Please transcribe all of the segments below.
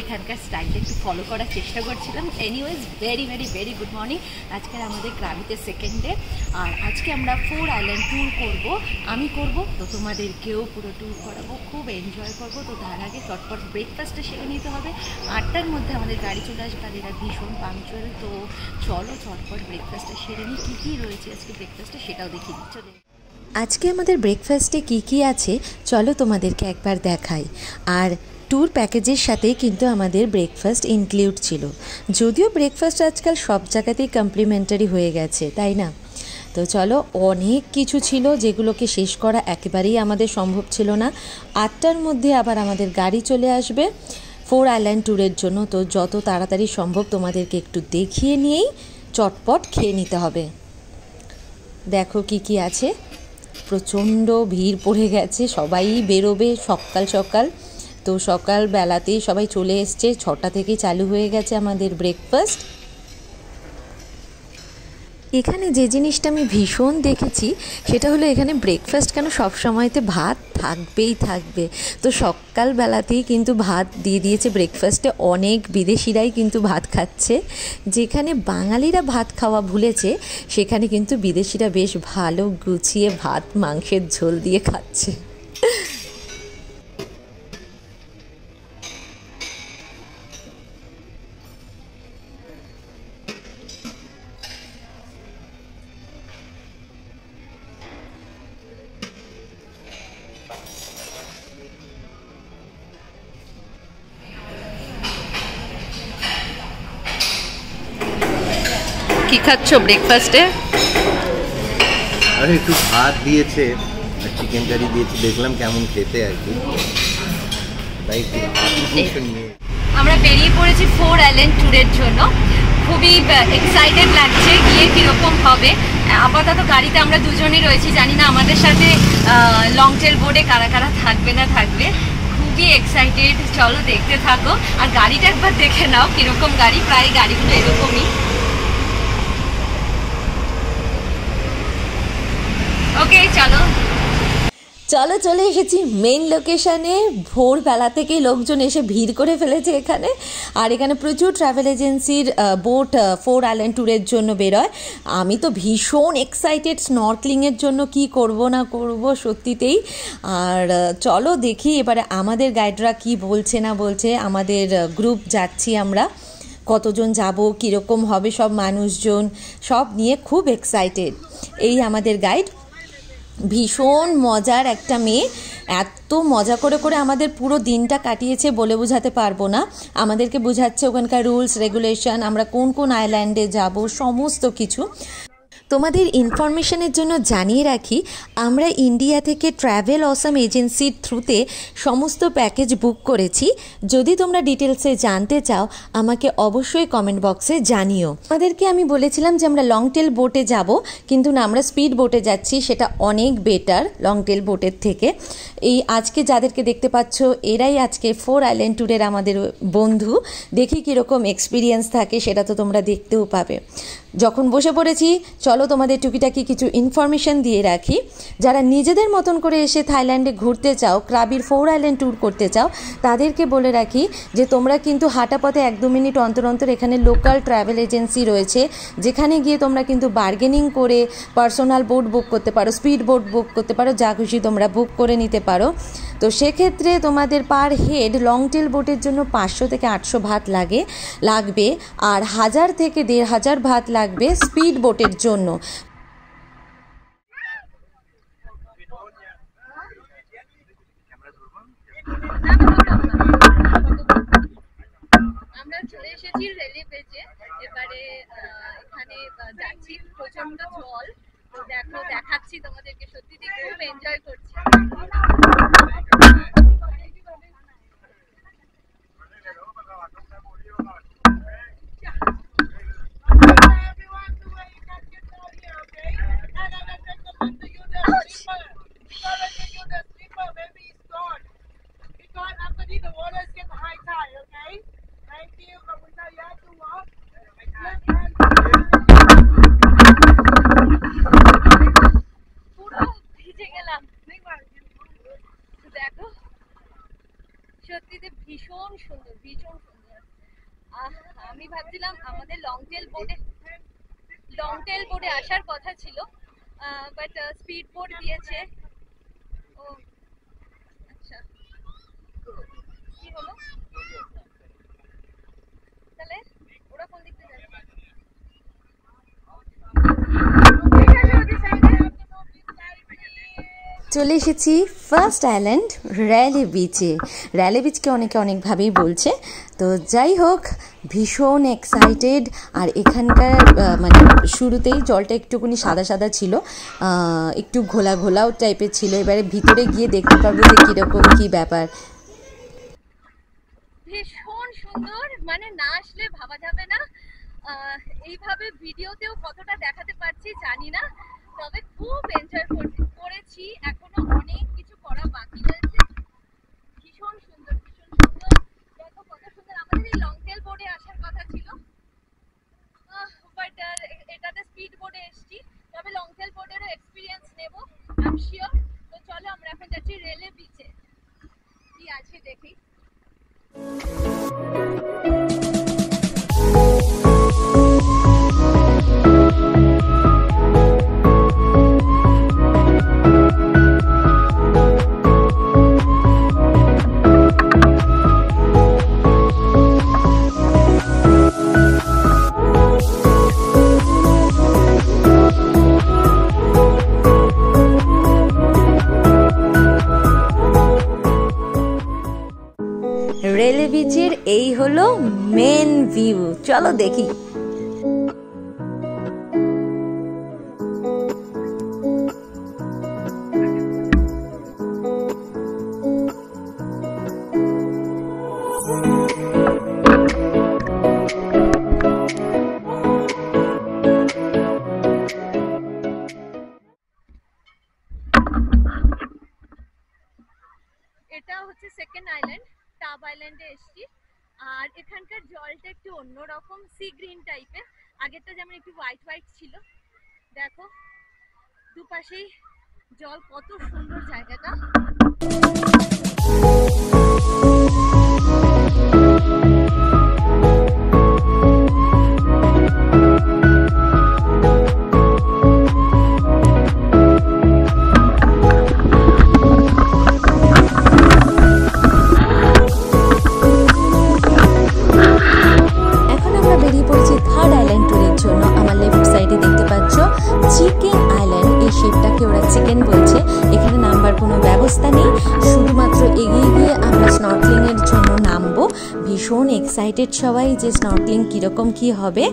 এখানকার স্টাইলটা একটু ফলো করার চেষ্টা করছিলাম। Anyways very very very good morning আজকে আমাদের ক্রাবিতে সেকেন্ড ডে আর আজকে আমরা ফোর আইল্যান্ড ট্যুর করব। আমি করব, তো তোমাদেরকেও পুরো ট্যুর করাবো। খুব এনজয় করব। তো তার আগে চটপট ব্রেকফাস্টটা সেরে নিতে হবে। আটটার মধ্যে আমাদের গাড়ি চলে আসবে। আর এরা ভীষণ পাংচুয়াল তো চলো চটপট ব্রেকফাস্টটা সেরে নিই। কী কী রয়েছে আজকে ব্রেকফাস্টে সেটাও দেখিয়ে দিচ্ছ আজকে আমাদের ব্রেকফাস্টে কি কি আছে? চলো তোমাদেরকে একবার দেখাই। আর ট্যুর প্যাকেজের সাথে কিন্তু আমাদের ব্রেকফাস্ট ইনক্লুড ছিল। যদিও ব্রেকফাস্ট আজকাল সব জায়গাতেই কমপ্লিমেন্টারি হয়ে গেছে, তাই না? তো চলো, অনেক কিছু ছিল যেগুলোকে শেষ করা একেবারেই আমাদের সম্ভব ছিল না। আটটার মধ্যে আবার আমাদের গাড়ি চলে আসবে ফোর আইল্যান্ড ট্যুরের জন্য। তো যত তাড়াতাড়ি সম্ভব তোমাদেরকে একটু দেখিয়ে নিয়েই চটপট খেয়ে নিতে হবে। দেখো কি কি আছে। প্রচণ্ড ভিড় পড়ে গেছে, সবাই বেরোবে সকাল সকাল। তো সকাল বেলাতেই সবাই চলে এসছে। ছটা থেকে চালু হয়ে গেছে আমাদের ব্রেকফাস্ট এখানে যে জিনিসটা আমি ভীষণ দেখেছি, সেটা হলো এখানে ব্রেকফাস্ট কেন সব সময়তে ভাত থাকবেই থাকবে। তো সকালবেলাতেই কিন্তু ভাত দিয়ে দিয়েছে ব্রেকফাস্টে অনেক বিদেশিরাই কিন্তু ভাত খাচ্ছে। যেখানে বাঙালিরা ভাত খাওয়া ভুলেছে, সেখানে কিন্তু বিদেশিরা বেশ ভালো গুছিয়ে ভাত, মাংসের ঝোল দিয়ে খাচ্ছে। কি খাচ্ছ ব্রেকফাস্টে? আরে একটু ভাত দিয়েছে আর চিকেন কারি দিয়েছে দেখলাম কেমন খেতে আর কি। তাই আমরা বেরিয়ে পড়েছি ফোর আইল্যান্ড ট্যুরের জন্য। খুবই এক্সাইটেড লাগছে গিয়ে কীরকম হবে। আপাতত গাড়িতে আমরা দুজনই রয়েছি জানি না আমাদের সাথে লং টেল বোর্ডে কারা কারা থাকবে না থাকবে। খুবই এক্সাইটেড চলো দেখতে থাকো। আর গাড়িটা একবার দেখে নাও কীরকম গাড়ি প্রায় গাড়িগুলো এরকমই। চলো। চলো, চলে এসেছি মেন লোকেশানে ভোরবেলা থেকে লোকজন এসে ভিড় করে ফেলেছে এখানে। আর এখানে প্রচুর ট্রাভেল এজেন্সির বোট ফোর আইল্যান্ড ট্যুরের জন্য বেরোয়। আমি তো ভীষণ এক্সাইটেড স্নর্কলিংয়ের জন্য কি করব না করব সত্যিতেই। আর চলো দেখি এবারে আমাদের গাইডরা কি বলছে না বলছে। আমাদের গ্রুপ যাচ্ছি আমরা। কতজন যাব, কীরকম হবে সব মানুষজন, সব নিয়ে খুব এক্সাইটেড এই আমাদের গাইড ভীষণ মজার একটা মেয়ে। এত মজা করে করে আমাদের পুরো দিনটা কাটিয়েছে বলে বোঝাতে পারব না। আমাদেরকে বোঝাচ্ছে ওখানকার রুলস, রেগুলেশন, আমরা কোন কোন আইল্যান্ডে যাব, সমস্ত কিছু। তোমাদের ইনফরমেশনের জন্য জানিয়ে রাখি, আমরা ইন্ডিয়া থেকে ট্র্যাভেল অসাম এজেন্সির থ্রুতে সমস্ত প্যাকেজ বুক করেছি। যদি তোমরা ডিটেলসে জানতে চাও, আমাকে অবশ্যই কমেন্ট বক্সে জানিও। আমাদেরকে আমি বলেছিলাম যে আমরা লং টেল বোটে যাব, কিন্তু না, আমরা স্পিড বোটে যাচ্ছি, সেটা অনেক বেটার লং টেল বোটের থেকে। এই আজকে যাদেরকে দেখতে পাচ্ছ, এরাই আজকে ফোর আইল্যান্ড ট্যুরের আমাদের বন্ধু। দেখি কীরকম এক্সপিরিয়েন্স থাকে, সেটা তো তোমরা দেখতেও পাবে। যখন বসে পড়েছি, চলো তোমাদের টুকিটাকি কিছু ইনফরমেশন দিয়ে রাখি। যারা নিজেদের মতন করে এসে থাইল্যান্ডে ঘুরতে চাও, ক্রাবির ফোর আইল্যান্ড ট্যুর করতে চাও, তাদেরকে বলে রাখি যে তোমরা কিন্তু হাঁটা পথে এক দু মিনিট অন্তর অন্তর এখানে লোকাল ট্রাভেল এজেন্সি রয়েছে, যেখানে গিয়ে তোমরা কিন্তু বার্গেনিং করে পার্সোনাল বোট বুক করতে পারো স্পিড বোট বুক করতে পারো, যা খুশি তোমরা বুক করে নিতে পারো। তো সেক্ষেত্রে তোমাদের পার হেড লং টেল বোটের জন্য পাঁচশো থেকে আটশো ভাত লাগে, লাগবে। আর হাজার থেকে দেড় হাজার ভাত লাগবে স্পিড বোটের জন্য। প্রচণ্ড জল দেখো, দেখাচ্ছি তোমাদেরকে। সত্যি খুব এনজয় করছি। ভাবছিলাম আমাদের লং টেল বোর্ডে লং টেল বোর্ডে আসার কথা ছিল বাট স্পিড বোর্ড দিয়েছে। ও আচ্ছা। কি হলো? তাহলে ওরা কোন দিক থেকে চলে এসেছি ফার্স্ট আইল্যান্ড র্যালি বিচে র্যালি বিচকে অনেকে অনেকভাবেই বলছে। তো যাই হোক ভীষণ এক্সাইটেড আর এখানকার মানে শুরুতেই জলটা একটুখানি সাদা সাদা ছিল। একটু ঘোলা ঘোলাও টাইপের ছিল। এবারে ভিতরে গিয়ে দেখতে পাবো যে কীরকম কী ব্যাপার। ভীষণ সুন্দর। মানে না আসলে ভাবা যাবে না। এইভাবে ভিডিওতেও কতটা দেখাতে পারছি জানি না। তবে খুব এনজয় করেছি। এখনও অনেক কিছু করা বাকি রয়েছে ভীষণ সুন্দর ভীষণ সুন্দর দেখো কত সুন্দর আমাদের লং টেল বোর্ডে আসার কথা ছিল। বাট এটাতে স্পিড বোর্ডে এসেছি। তবে লং টেল বোর্ডেরও এক্সপিরিয়েন্স নেব আই শিওর তো চলো আমরা এখন যাচ্ছি রেলে বিচে কি আছে দেখি। ভিউ চলো আর এখানকার জলটা একটু অন্যরকম সি গ্রিন টাইপের আগেরটা যেমন একটু হোয়াইট হোয়াইট ছিল। দেখো, দুপাশেই জল, কত সুন্দর জায়গাটা। এক্সাইটেড সবাই যে স্নর্কলিং কীরকম কি হবে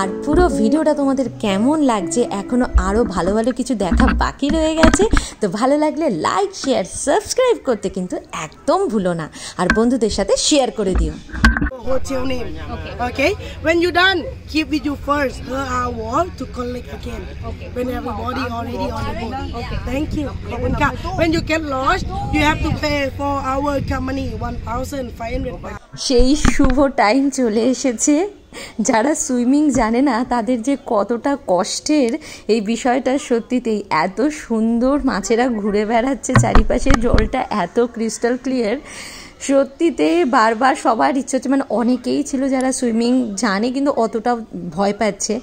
আর পুরো ভিডিওটা তোমাদের কেমন লাগছে এখনও আরও ভালো ভালো কিছু দেখা বাকি রয়ে গেছে তো ভালো লাগলে লাইক শেয়ার সাবস্ক্রাইব করতে কিন্তু একদম ভুলো না আর বন্ধুদের সাথে শেয়ার করে দিও hotel name. Okay. Okay. When you done, keep with you first her hour to collect again. Okay. When everybody already on the boat. Okay. Thank you. When you get lost, you have to pay for our company one thousand five hundred baht. সেই শুভ time চলে এসেছে। যারা swimming জানে না, তাদের যে কতটা কষ্টের এই বিষয়টা সত্যিতেই এত সুন্দর মাছেরা ঘুরে বেড়াচ্ছে চারিপাশে জলটা এত ক্রিস্টাল ক্লিয়ার সত্যিতে বারবার সবার ইচ্ছে হচ্ছে মানে অনেকেই ছিল যারা সুইমিং জানে কিন্তু অতটা ভয় পাচ্ছে।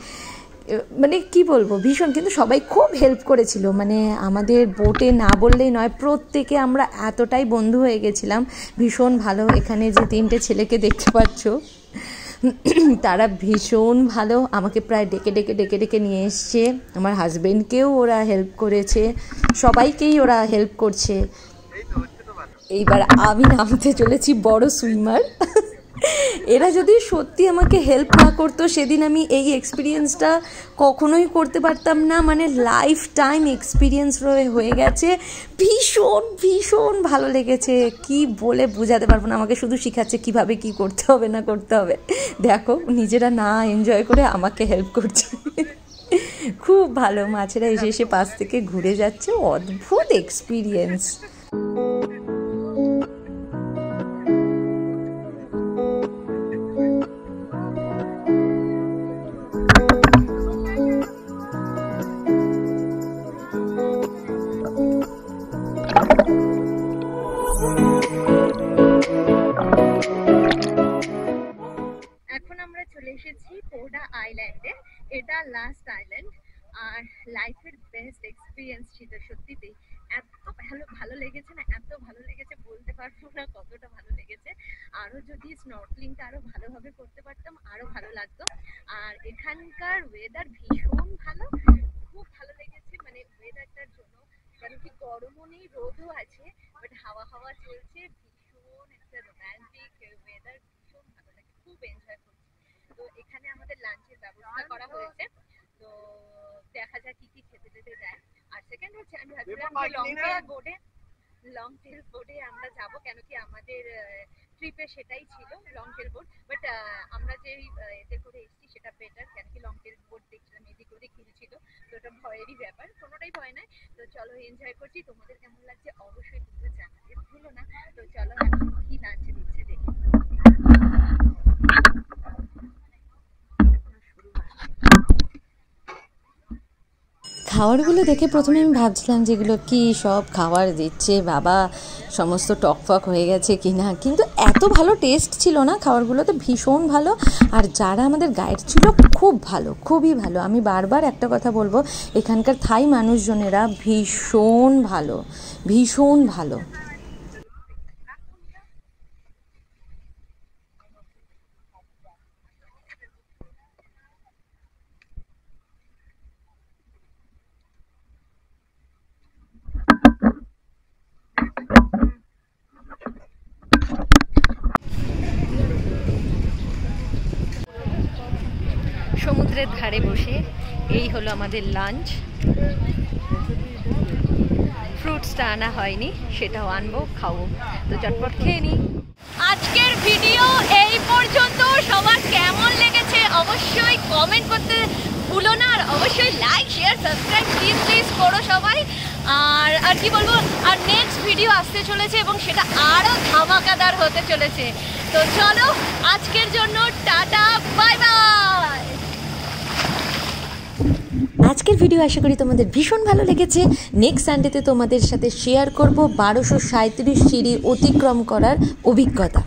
মানে কি বলব, ভীষণ, কিন্তু সবাই খুব হেল্প করেছিল। মানে আমাদের বোটে না বললেই নয়, প্রত্যেকে আমরা এতটাই বন্ধু হয়ে গেছিলাম। ভীষণ ভালো, এখানে যে তিনটে ছেলেকে দেখতে পাচ্ছ, তারা ভীষণ ভালো, আমাকে প্রায় ডেকে ডেকে ডেকে ডেকে নিয়ে এসছে। আমার হাজবেন্ডকেও ওরা হেল্প করেছে, সবাইকেই ওরা হেল্প করছে। এইবার আমি নামতে চলেছি বড় সুইমার এরা যদি সত্যি আমাকে হেল্প না করতো, সেদিন আমি এই এক্সপিরিয়েন্সটা কখনোই করতে পারতাম না। মানে লাইফ টাইম এক্সপিরিয়েন্স হয়ে গেছে। ভীষণ ভীষণ ভালো লেগেছে। কি বলে বোঝাতে পারব না। আমাকে শুধু শেখাচ্ছে কীভাবে কি করতে হবে, না করতে হবে। দেখো, নিজেরা না এনজয় করে আমাকে হেল্প করছে। খুব ভালো। মাছেরা এসে এসে পাশ থেকে ঘুরে যাচ্ছে। অদ্ভুত এক্সপিরিয়েন্স আর লাইফের বেস্ট এক্সপিরিয়েন্স ছিল সত্যিতেই এত ভালো ভালো লেগেছে না, এত ভালো লেগেছে বলতে পারব না কতটা ভালো লেগেছে। আরও যদি স্নর্কলিংটা আরও ভালোভাবে করতে পারতাম, আরও ভালো লাগতো। আর এখানকার ওয়েদার ভীষণ ভালো, খুব ভালো লেগেছে। মানে ওয়েদারটার জন্য কারণ কি গরমও নেই, রোদও আছে বাট হাওয়া হাওয়া চলছে, ভীষণ একটা রোম্যান্টিক ওয়েদার ভীষণ ভালো লাগে খুব এনজয় করছি তো এখানে আমাদের লাঞ্চের ব্যবস্থা করা হয়েছে। তো দেখা যাক কি কি খেতে খেতে যায় আর সেকেন্ড হচ্ছে আমি ভাবছিলাম যে লং টেল বোর্ডে লং টেল বোর্ডে আমরা যাব কেন কি আমাদের ট্রিপে সেটাই ছিল লং টেল বোর্ড বাট আমরা যে এতে করে এসেছি সেটা বেটার কেন কি লং টেল বোর্ড দেখছিলাম এদিক ওদিক হিলছিল তো ওটা ভয়েরই ব্যাপার কোনোটাই ভয় নাই। তো চলো এনজয় করছি। তোমাদের কেমন লাগছে অবশ্যই কিন্তু জানাতে ভুলো না। তো চলো এখন কি লাঞ্চে দিচ্ছে দেখি। খাবারগুলো দেখে প্রথমে আমি ভাবছিলাম যেগুলো কি সব খাবার দিচ্ছে, বাবা সমস্ত টক ফক হয়ে গেছে কি না কিন্তু এত ভালো টেস্ট ছিল না খাবারগুলো, তো ভীষণ ভালো। আর যারা আমাদের গাইড ছিল, খুব ভালো, খুবই ভালো। আমি বারবার একটা কথা বলব, এখানকার থাই মানুষজনেরা ভীষণ ভালো ভীষণ ভালো। সমুদ্রের ধারে বসে এই হলো আমাদের লাঞ্চ ফ্রুটসটা আনা হয়নি, সেটাও আনব, খাব। তো চটপট খেয়ে নিই আজকের ভিডিও এই পর্যন্ত। সবার কেমন লেগেছে অবশ্যই কমেন্ট করতে ভুলো না, আর অবশ্যই like share subscribe please please করো সবাই। আর আর কি বলব, আর নেক্সট ভিডিও আসতে চলেছে এবং সেটা আরও ধামাকাদার হতে চলেছে। তো চলো, আজকের জন্য টাটা বাই বাই আজকের ভিডিও আশা করি তোমাদের ভীষণ ভালো লেগেছে। নেক্সট সানডেতে তোমাদের সাথে শেয়ার করব বারোশো সাঁত্রিশ সিঁড়ি অতিক্রম করার অভিজ্ঞতা।